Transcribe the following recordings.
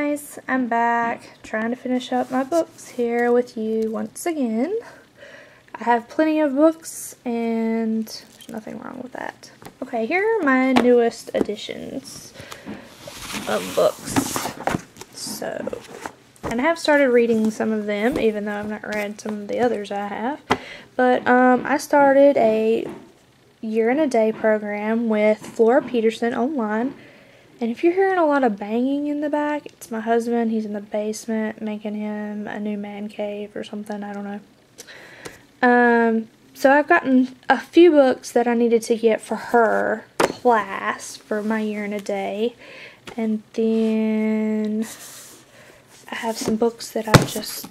guys, I'm back trying to finish up my books here with you once again. I have plenty of books and there's nothing wrong with that. Okay, here are my newest editions of books. So, and I have started reading some of them even though I've not read some of the others I have. But um, I started a year in a day program with Flora Peterson online and if you're hearing a lot of banging in the back, it's my husband. He's in the basement making him a new man cave or something. I don't know. Um, so I've gotten a few books that I needed to get for her class for my year in a day. And then I have some books that I just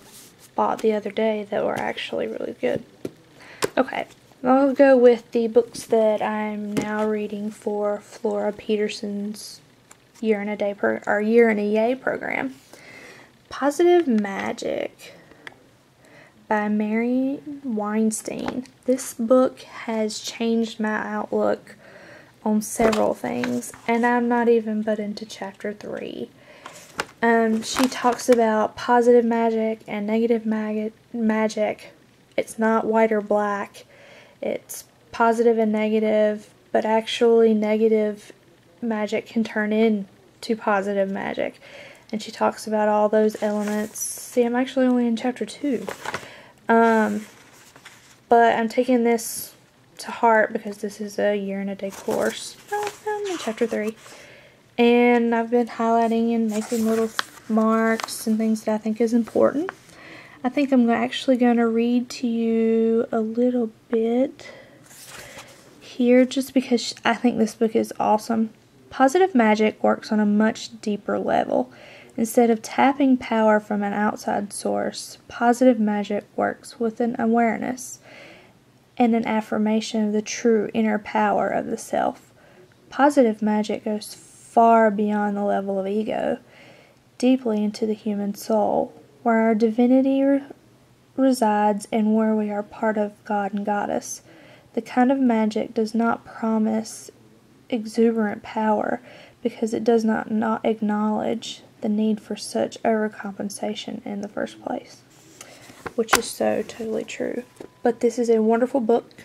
bought the other day that were actually really good. Okay, I'll go with the books that I'm now reading for Flora Peterson's year in a day per our year in a yay program. Positive Magic by Marion Weinstein. This book has changed my outlook on several things, and I'm not even but into chapter three. Um, she talks about positive magic and negative mag magic. It's not white or black. It's positive and negative, but actually negative magic can turn into positive magic. And she talks about all those elements. See, I'm actually only in chapter 2. Um, but I'm taking this to heart because this is a year and a day course. I'm in chapter 3. And I've been highlighting and making little marks and things that I think is important. I think I'm actually going to read to you a little bit here just because I think this book is awesome. Positive magic works on a much deeper level. Instead of tapping power from an outside source, positive magic works with an awareness and an affirmation of the true inner power of the self. Positive magic goes far beyond the level of ego, deeply into the human soul, where our divinity re resides and where we are part of God and Goddess. The kind of magic does not promise exuberant power because it does not, not acknowledge the need for such overcompensation in the first place, which is so totally true. But this is a wonderful book,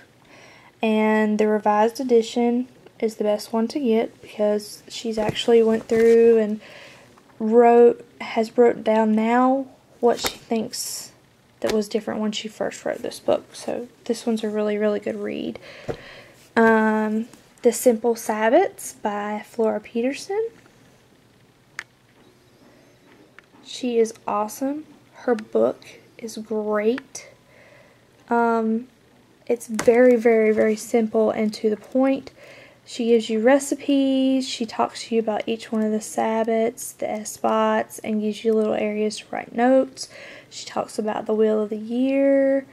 and the revised edition is the best one to get because she's actually went through and wrote has wrote down now what she thinks that was different when she first wrote this book. So this one's a really really good read. Um, the Simple Sabbats by Flora Peterson. She is awesome. Her book is great. Um, it's very, very, very simple and to the point. She gives you recipes. She talks to you about each one of the sabbats, the S spots, and gives you little areas to write notes. She talks about the wheel of the year,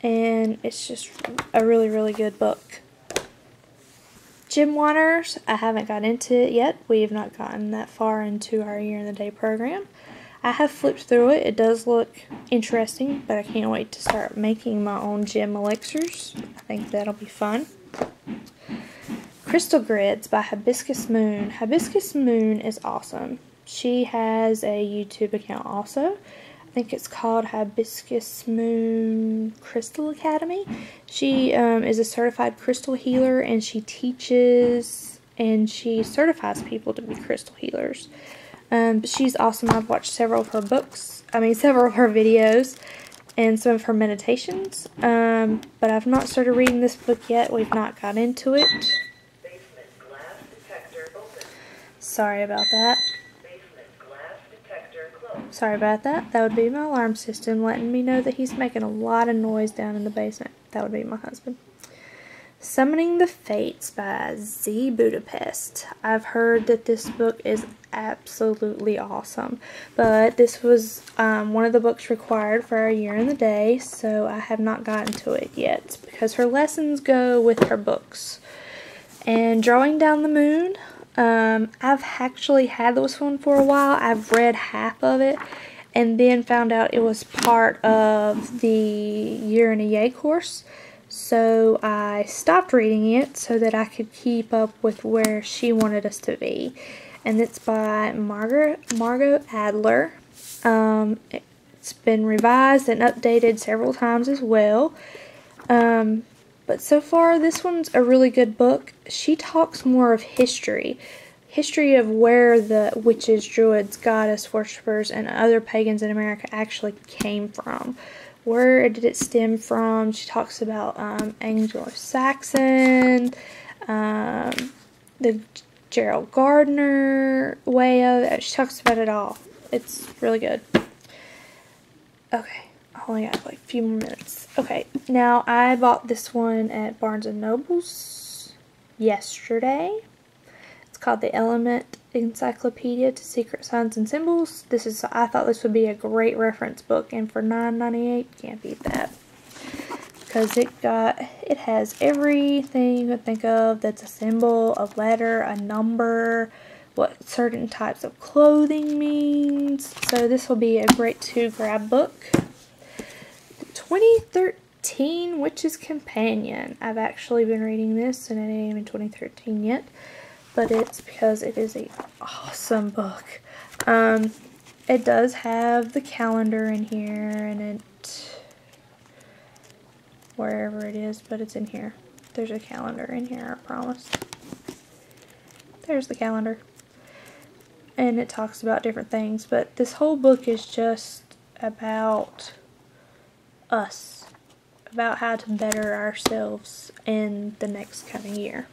and it's just a really, really good book. Gem Waters, I haven't got into it yet. We have not gotten that far into our Year in the Day program. I have flipped through it. It does look interesting, but I can't wait to start making my own gem elixirs. I think that'll be fun. Crystal Grids by Hibiscus Moon. Hibiscus Moon is awesome. She has a YouTube account also think it's called Hibiscus Moon Crystal Academy. She um, is a certified crystal healer and she teaches and she certifies people to be crystal healers. Um, but she's awesome. I've watched several of her books, I mean several of her videos and some of her meditations. Um, but I've not started reading this book yet. We've not got into it. Sorry about that. Sorry about that. That would be my alarm system letting me know that he's making a lot of noise down in the basement. That would be my husband. Summoning the Fates by Z Budapest. I've heard that this book is absolutely awesome, but this was um, one of the books required for our year in the day, so I have not gotten to it yet because her lessons go with her books. And Drawing Down the Moon, um, I've actually had this one for a while. I've read half of it and then found out it was part of the Year in a Yay course. So I stopped reading it so that I could keep up with where she wanted us to be. and it's by Margaret, Margot Adler. Um, it's been revised and updated several times as well. Um, but so far, this one's a really good book. She talks more of history. History of where the witches, druids, goddess worshippers, and other pagans in America actually came from. Where did it stem from? She talks about um, Anglo-Saxon, um, the Gerald Gardner way of it. She talks about it all. It's really good. Okay, only got like a few more minutes. Okay, now I bought this one at Barnes & Noble's yesterday. It's called The Element Encyclopedia to Secret Signs and Symbols. This is I thought this would be a great reference book and for $9.98 can't beat that. Because it got it has everything you could think of that's a symbol, a letter, a number, what certain types of clothing means. So this will be a great to grab book. 2013 Witch's Companion. I've actually been reading this and it ain't even 2013 yet. But it's because it is a awesome book. Um, it does have the calendar in here and it wherever it is, but it's in here. There's a calendar in here, I promise. There's the calendar and it talks about different things, but this whole book is just about us, about how to better ourselves in the next coming year.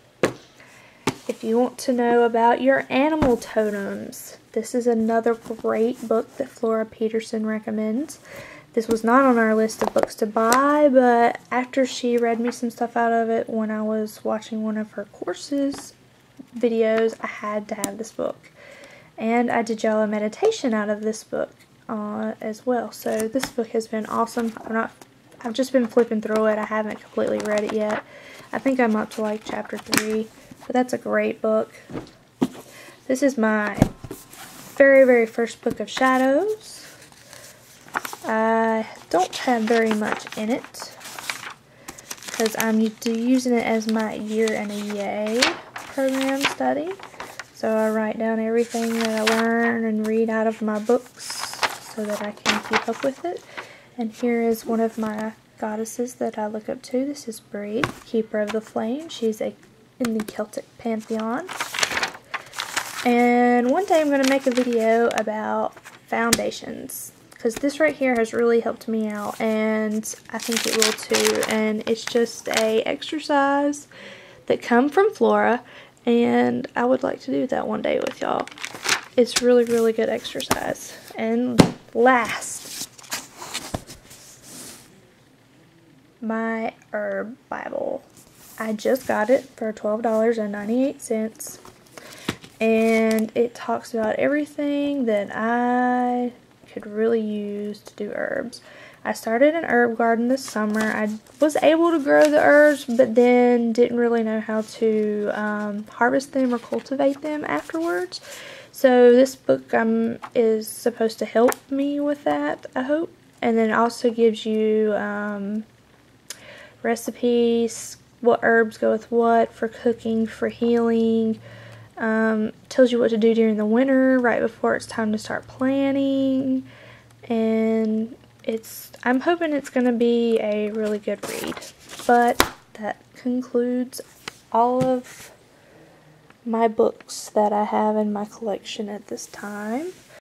If you want to know about your animal totems, this is another great book that Flora Peterson recommends. This was not on our list of books to buy, but after she read me some stuff out of it when I was watching one of her courses videos, I had to have this book. And I did y'all a meditation out of this book uh, as well. So this book has been awesome. I'm not, I've just been flipping through it. I haven't completely read it yet. I think I'm up to like chapter 3. But that's a great book. This is my very, very first book of Shadows. I don't have very much in it because I'm using it as my year and a yay program study. So I write down everything that I learn and read out of my books so that I can keep up with it. And here is one of my goddesses that I look up to. This is Bree, Keeper of the Flame. She's a in the Celtic Pantheon. And one day I'm going to make a video about foundations because this right here has really helped me out and I think it will too and it's just a exercise that come from Flora and I would like to do that one day with y'all. It's really, really good exercise. And last, my herb Bible. I just got it for $12.98 and it talks about everything that I could really use to do herbs. I started an herb garden this summer. I was able to grow the herbs, but then didn't really know how to um, harvest them or cultivate them afterwards. So this book um, is supposed to help me with that, I hope. And then it also gives you um, recipes, what herbs go with what for cooking, for healing. Um, tells you what to do during the winter, right before it's time to start planting. And it's I'm hoping it's going to be a really good read. But that concludes all of my books that I have in my collection at this time.